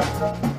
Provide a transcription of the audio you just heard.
Música